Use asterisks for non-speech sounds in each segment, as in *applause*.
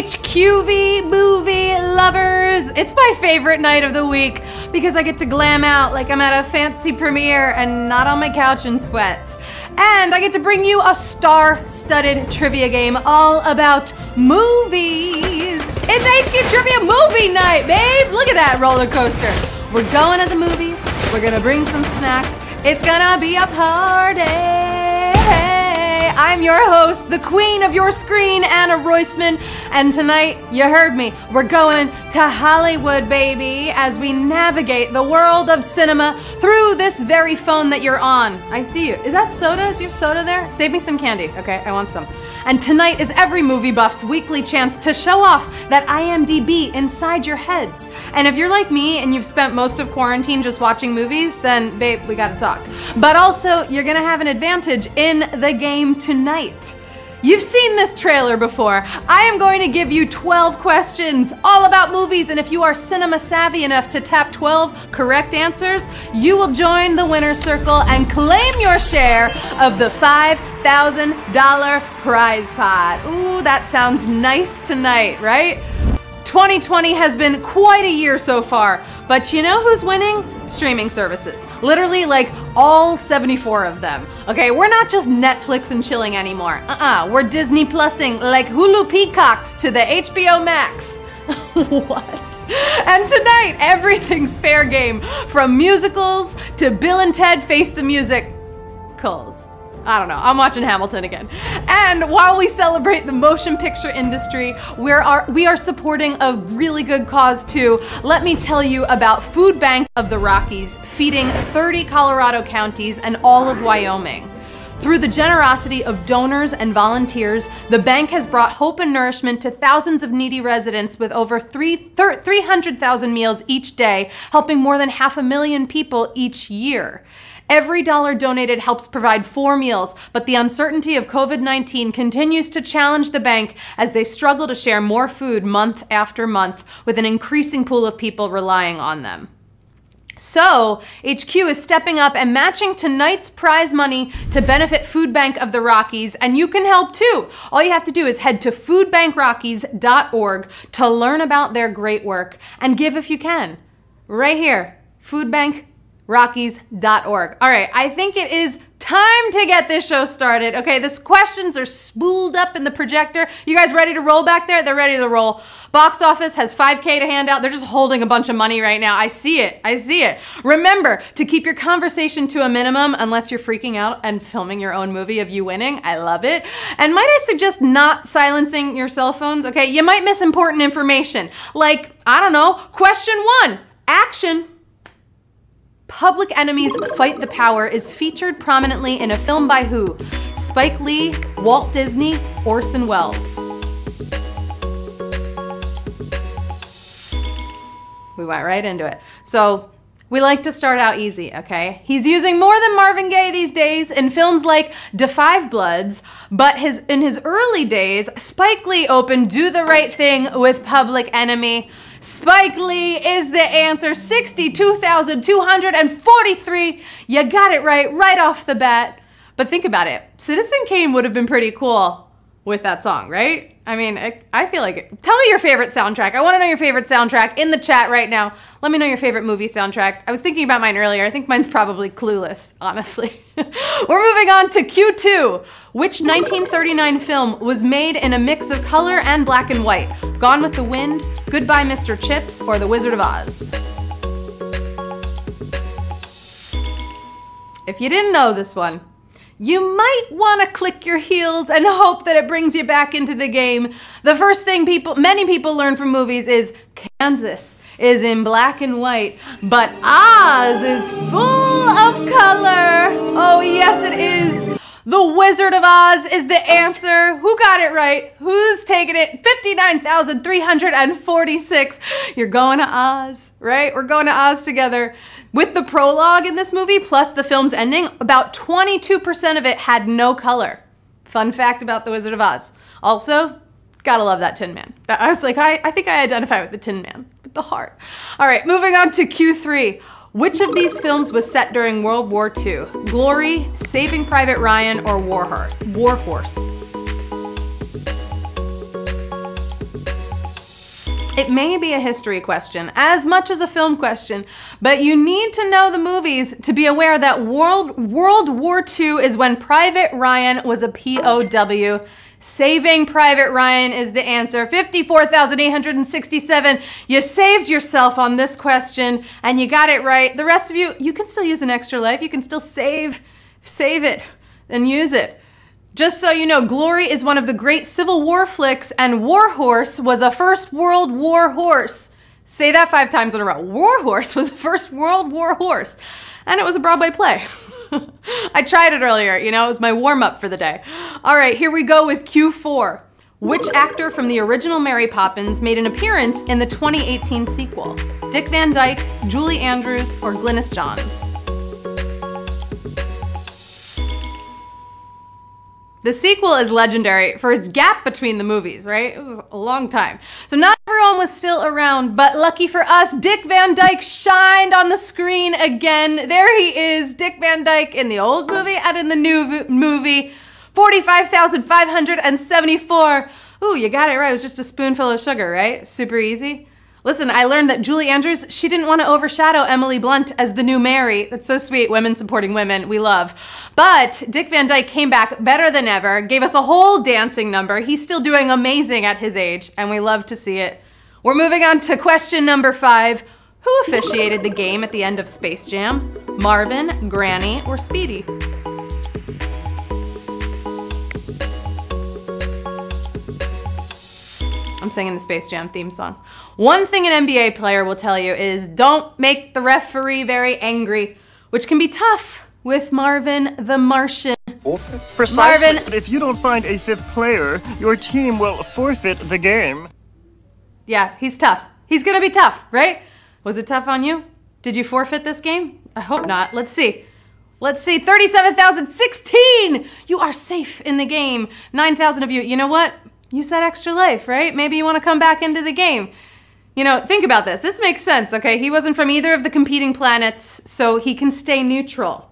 HQV movie lovers. It's my favorite night of the week because I get to glam out like I'm at a fancy premiere and not on my couch in sweats. And I get to bring you a star studded trivia game all about movies. It's HQ Trivia Movie Night, babe. Look at that roller coaster. We're going to the movies. We're gonna bring some snacks. It's gonna be a party. I'm your host, the queen of your screen, Anna Roisman. And tonight, you heard me, we're going to Hollywood, baby, as we navigate the world of cinema through this very phone that you're on. I see you. Is that soda? Do you have soda there? Save me some candy. Okay, I want some. And tonight is every movie buff's weekly chance to show off that IMDb inside your heads. And if you're like me and you've spent most of quarantine just watching movies, then babe, we gotta talk. But also, you're gonna have an advantage in the game tonight. You've seen this trailer before. I am going to give you 12 questions all about movies, and if you are cinema savvy enough to tap 12 correct answers, you will join the winner's circle and claim your share of the $5,000 prize pot. Ooh, that sounds nice tonight, right? 2020 has been quite a year so far, but you know who's winning? Streaming services. Literally, like all 74 of them. Okay, we're not just Netflix and chilling anymore. Uh uh-uh, uh, we're Disney Plusing like Hulu Peacocks to the HBO Max. *laughs* what? And tonight, everything's fair game from musicals to Bill and Ted Face the Music. I don't know. I'm watching Hamilton again. And while we celebrate the motion picture industry, we are we are supporting a really good cause too. Let me tell you about Food Bank of the Rockies, feeding 30 Colorado counties and all of Wyoming. Through the generosity of donors and volunteers, the bank has brought hope and nourishment to thousands of needy residents with over 300,000 meals each day, helping more than half a million people each year. Every dollar donated helps provide four meals, but the uncertainty of COVID 19 continues to challenge the bank as they struggle to share more food month after month with an increasing pool of people relying on them. So, HQ is stepping up and matching tonight's prize money to benefit Food Bank of the Rockies, and you can help too. All you have to do is head to foodbankrockies.org to learn about their great work and give if you can. Right here, Food Bank rockies.org. All right, I think it is time to get this show started. Okay, this questions are spooled up in the projector. You guys ready to roll back there? They're ready to roll. Box office has 5K to hand out. They're just holding a bunch of money right now. I see it. I see it. Remember to keep your conversation to a minimum unless you're freaking out and filming your own movie of you winning. I love it. And might I suggest not silencing your cell phones? Okay, you might miss important information. Like, I don't know, question one action. Public Enemy's Fight the Power is featured prominently in a film by who? Spike Lee, Walt Disney, Orson Welles. We went right into it. So we like to start out easy, okay? He's using more than Marvin Gaye these days in films like 5 Bloods, but his in his early days, Spike Lee opened Do the Right Thing with Public Enemy. Spike Lee is the answer. 62,243. You got it right, right off the bat. But think about it. Citizen Kane would have been pretty cool with that song, right? I mean, I, I feel like it. Tell me your favorite soundtrack. I want to know your favorite soundtrack in the chat right now. Let me know your favorite movie soundtrack. I was thinking about mine earlier. I think mine's probably Clueless, honestly. *laughs* We're moving on to Q2. Which 1939 film was made in a mix of color and black and white? Gone with the Wind, Goodbye Mr. Chips, or The Wizard of Oz? If you didn't know this one, you might want to click your heels and hope that it brings you back into the game. The first thing people, many people learn from movies is Kansas is in black and white, but Oz is full of color. Oh, yes, it is. The Wizard of Oz is the answer. Who got it right? Who's taking it? 59,346. You're going to Oz, right? We're going to Oz together. With the prologue in this movie, plus the film's ending, about 22% of it had no color. Fun fact about The Wizard of Oz. Also, gotta love that Tin Man. I was like, I, I think I identify with the Tin Man, with the heart. All right, moving on to Q3. Which of these films was set during World War II? Glory, Saving Private Ryan, or War, Horse? It may be a history question as much as a film question, but you need to know the movies to be aware that World, World War II is when Private Ryan was a POW. Saving Private Ryan is the answer. 54,867. You saved yourself on this question and you got it right. The rest of you, you can still use an extra life. You can still save, save it and use it. Just so you know, Glory is one of the great Civil War flicks, and Warhorse was a First World War horse. Say that five times in a row. Warhorse *laughs* was a First World War horse, and it was a Broadway play. *laughs* I tried it earlier, you know, it was my warm up for the day. All right, here we go with Q4. Which actor from the original Mary Poppins made an appearance in the 2018 sequel? Dick Van Dyke, Julie Andrews, or Glynis Johns? The sequel is legendary for its gap between the movies, right? It was a long time. So not everyone was still around, but lucky for us, Dick Van Dyke shined on the screen again. There he is, Dick Van Dyke in the old movie and in the new movie. 45,574. Ooh, you got it right. It was just a spoonful of sugar, right? Super easy. Listen, I learned that Julie Andrews, she didn't want to overshadow Emily Blunt as the new Mary. That's so sweet. Women supporting women. We love. But Dick Van Dyke came back better than ever, gave us a whole dancing number. He's still doing amazing at his age, and we love to see it. We're moving on to question number five. Who officiated the game at the end of Space Jam? Marvin, Granny, or Speedy? I'm singing the Space Jam theme song. One thing an NBA player will tell you is don't make the referee very angry, which can be tough with Marvin the Martian. Oh, precisely. Marvin, but if you don't find a fifth player, your team will forfeit the game. Yeah, he's tough. He's gonna be tough, right? Was it tough on you? Did you forfeit this game? I hope not. Let's see. Let's see, 37,016! You are safe in the game. 9,000 of you. You know what? Use that extra life, right? Maybe you want to come back into the game. You know, think about this. This makes sense, okay? He wasn't from either of the competing planets, so he can stay neutral.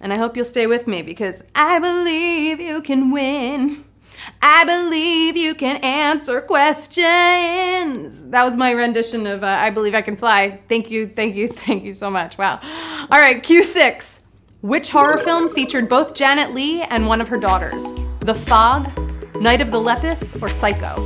And I hope you'll stay with me because I believe you can win. I believe you can answer questions. That was my rendition of uh, I Believe I Can Fly. Thank you, thank you, *laughs* thank you so much. Wow. All right, Q6. Which horror film featured both Janet Leigh and one of her daughters? The Fog, Night of the Lepus, or Psycho?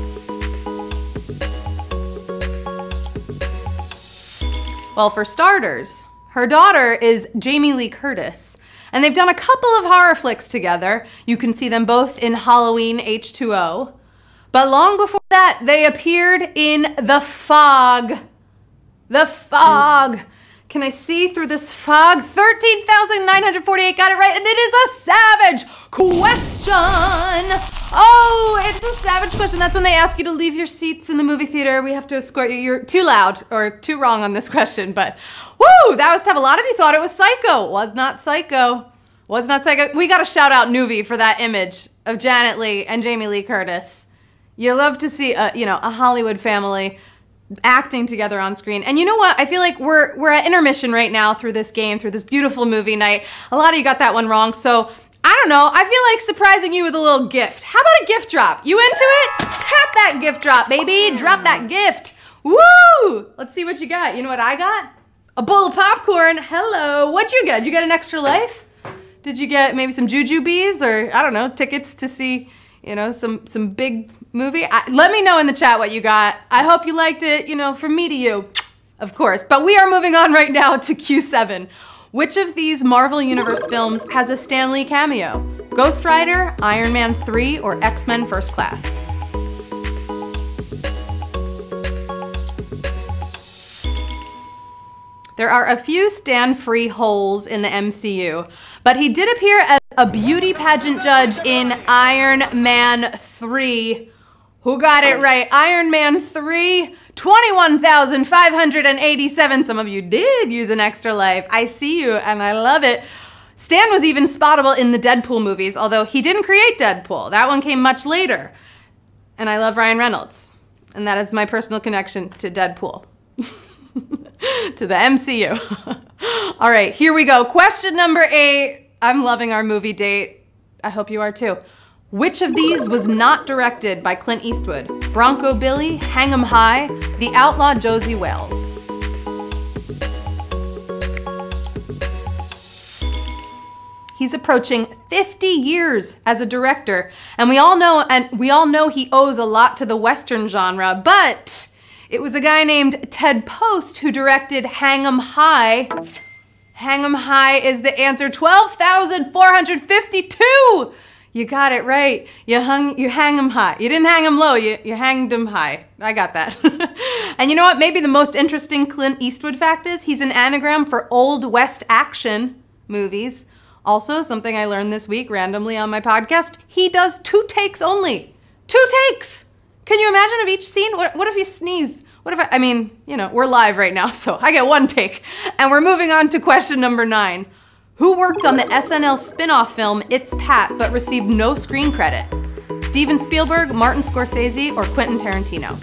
Well, for starters, her daughter is Jamie Lee Curtis, and they've done a couple of horror flicks together. You can see them both in Halloween H2O. But long before that, they appeared in The Fog. The Fog. Can I see through this fog? 13,948 got it right, and it is a savage question. Oh, it's a savage question. That's when they ask you to leave your seats in the movie theater. We have to escort you. You're too loud or too wrong on this question, but woo, that was tough. A lot of you thought it was Psycho. Was not Psycho. Was not Psycho. We got to shout out Nuvi for that image of Janet Leigh and Jamie Lee Curtis. You love to see a, you know, a Hollywood family acting together on screen. And you know what? I feel like we're we're at intermission right now through this game, through this beautiful movie night. A lot of you got that one wrong. So I don't know. I feel like surprising you with a little gift. How about a gift drop? You into it? Tap that gift drop, baby. Drop that gift. Woo! Let's see what you got. You know what I got? A bowl of popcorn. Hello. What'd you get? You get an extra life? Did you get maybe some Jujubes or I don't know, tickets to see, you know, some some big movie? I, let me know in the chat what you got. I hope you liked it, you know, from me to you, of course. But we are moving on right now to Q7. Which of these Marvel Universe films has a Stan Lee cameo? Ghost Rider, Iron Man 3, or X-Men First Class? There are a few Stan-free holes in the MCU, but he did appear as a beauty pageant judge in Iron Man 3. Who got it oh. right? Iron Man 3? 21,587. Some of you did use an extra life. I see you and I love it. Stan was even spottable in the Deadpool movies, although he didn't create Deadpool. That one came much later. And I love Ryan Reynolds. And that is my personal connection to Deadpool. *laughs* to the MCU. *laughs* All right, here we go. Question number eight. I'm loving our movie date. I hope you are too. Which of these was not directed by Clint Eastwood? Bronco Billy, Hang 'em High, The Outlaw Josey Wales. He's approaching 50 years as a director, and we all know and we all know he owes a lot to the western genre, but it was a guy named Ted Post who directed Hang 'em High. Hang 'em High is the answer 12,452. You got it right. You hung you hang 'em high. You didn't hang them low, you you hanged them high. I got that. *laughs* and you know what? Maybe the most interesting Clint Eastwood fact is he's an anagram for Old West action movies. Also, something I learned this week randomly on my podcast, he does two takes only. Two takes! Can you imagine of each scene? What, what if you sneeze? What if I, I mean, you know, we're live right now, *laughs* so I get one take. And we're moving on to question number nine. Who worked on the SNL spin off film It's Pat but received no screen credit? Steven Spielberg, Martin Scorsese, or Quentin Tarantino?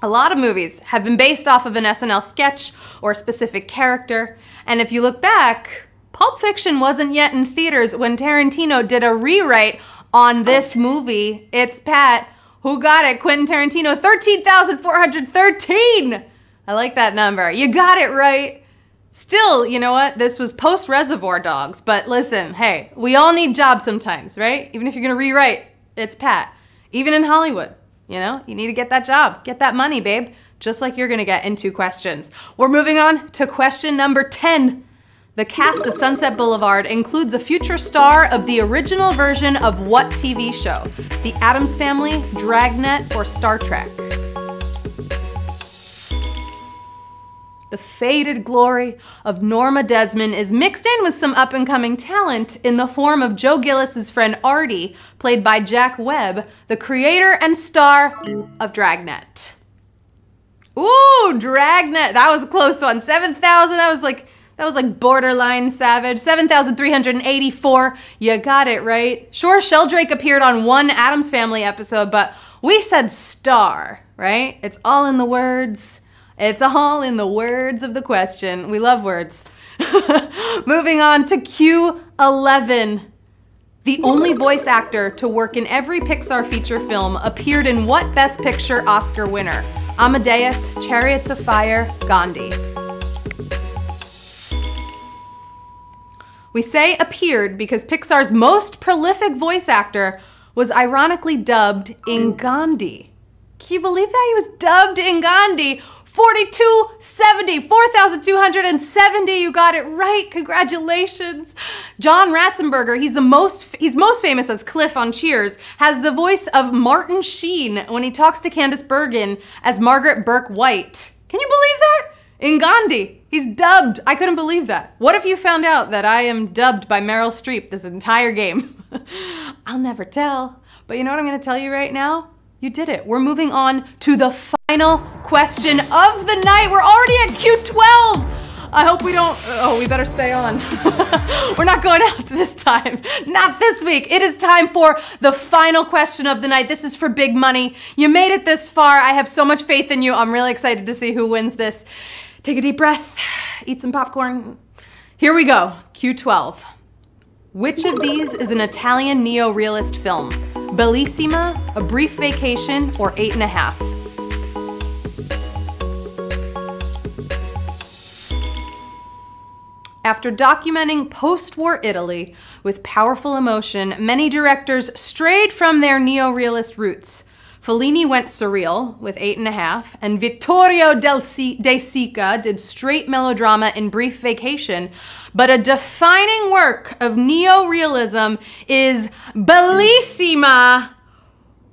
A lot of movies have been based off of an SNL sketch or a specific character, and if you look back, Pulp Fiction wasn't yet in theaters when Tarantino did a rewrite on this movie. It's Pat. Who got it? Quentin Tarantino, 13,413! I like that number. You got it right. Still, you know what? This was post Reservoir Dogs, but listen, hey, we all need jobs sometimes, right? Even if you're gonna rewrite, it's Pat. Even in Hollywood. You know, you need to get that job, get that money, babe, just like you're gonna get in two questions. We're moving on to question number 10. The cast of Sunset Boulevard includes a future star of the original version of what TV show? The Addams Family, Dragnet, or Star Trek? The faded glory of Norma Desmond is mixed in with some up and coming talent in the form of Joe Gillis's friend Artie, played by Jack Webb, the creator and star of Dragnet. Ooh, Dragnet. That was a close one. 7,000. That was like that was like borderline savage. 7,384. You got it right. Sure, Sheldrake appeared on one Addams Family episode, but we said star, right? It's all in the words. It's all in the words of the question. We love words. *laughs* Moving on to Q11. The only voice actor to work in every Pixar feature film appeared in what Best Picture Oscar winner? Amadeus, Chariots of Fire, Gandhi. We say appeared because Pixar's most prolific voice actor was ironically dubbed in Gandhi. Can you believe that? He was dubbed in Gandhi 4270, 4,270. You got it right. Congratulations. John Ratzenberger, he's the most he's most famous as Cliff on Cheers, has the voice of Martin Sheen when he talks to Candice Bergen as Margaret Bourke-White. Can you believe that? In Gandhi, he's dubbed. I couldn't believe that. What if you found out that I am dubbed by Meryl Streep this entire game? *laughs* I'll never tell. But you know what I'm going to tell you right now? You did it. We're moving on to the final question of the night. We're already at Q12. I hope we don't, uh, oh, we better stay on. *laughs* We're not going out this time. Not this week. It is time for the final question of the night. This is for big money. You made it this far. I have so much faith in you. I'm really excited to see who wins this. Take a deep breath, eat some popcorn. Here we go. Q12. Which of these is an Italian neo-realist film? Bellissima, A Brief Vacation, or Eight and a Half? After documenting post-war Italy with powerful emotion, many directors strayed from their neo-realist roots. Fellini went surreal with Eight and a Half, and Vittorio De Sica did straight melodrama in Brief Vacation. But a defining work of neo-realism is Bellissima.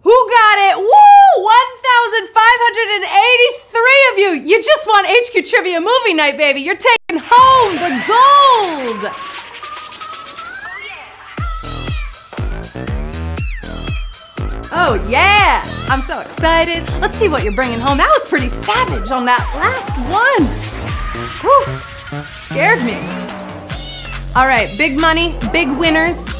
Who got it? Woo! 1,583 of you! You just won HQ Trivia Movie Night, baby! You're taking home the gold! Oh yeah! I'm so excited. Let's see what you're bringing home. That was pretty savage on that last one. Whew. Scared me. All right, big money, big winners.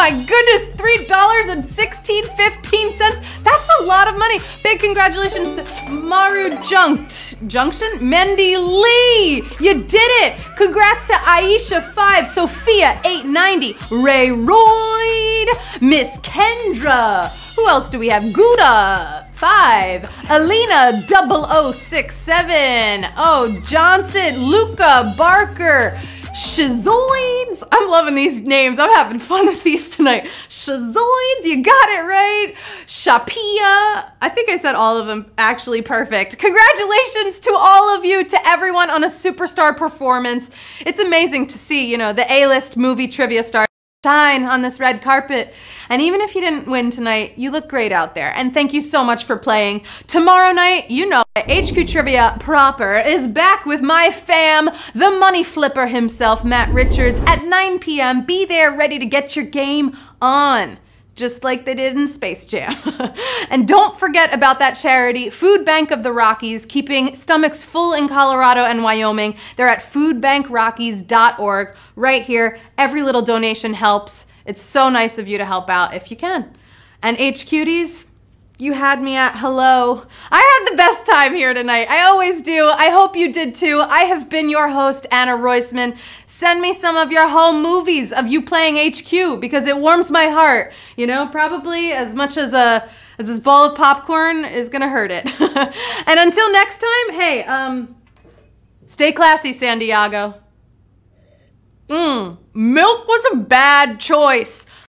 My goodness, $3.1615. That's a lot of money. Big congratulations to Maru Junct, Junction? Mendy Lee, you did it. Congrats to Aisha 5, Sophia 890, Ray Royd, Miss Kendra. Who else do we have? Gouda, 5. Alina 0067. Oh, Johnson, Luca, Barker. Shazoids. I'm loving these names. I'm having fun with these tonight. Shazoids, you got it right. Shapia. I think I said all of them actually perfect. Congratulations to all of you, to everyone on a superstar performance. It's amazing to see, you know, the A-list movie trivia stars shine on this red carpet. And even if you didn't win tonight, you look great out there. And thank you so much for playing. Tomorrow night, you know, HQ Trivia proper is back with my fam, the money flipper himself, Matt Richards, at 9 p.m. Be there ready to get your game on just like they did in Space Jam. *laughs* and don't forget about that charity, Food Bank of the Rockies, keeping stomachs full in Colorado and Wyoming. They're at foodbankrockies.org right here. Every little donation helps. It's so nice of you to help out if you can. And H Cuties, you had me at hello. I had the best time here tonight. I always do. I hope you did too. I have been your host, Anna Roisman. Send me some of your home movies of you playing HQ because it warms my heart. You know, probably as much as a as this ball of popcorn is gonna hurt it. *laughs* and until next time, hey, um, stay classy, San Diego. Mmm, milk was a bad choice.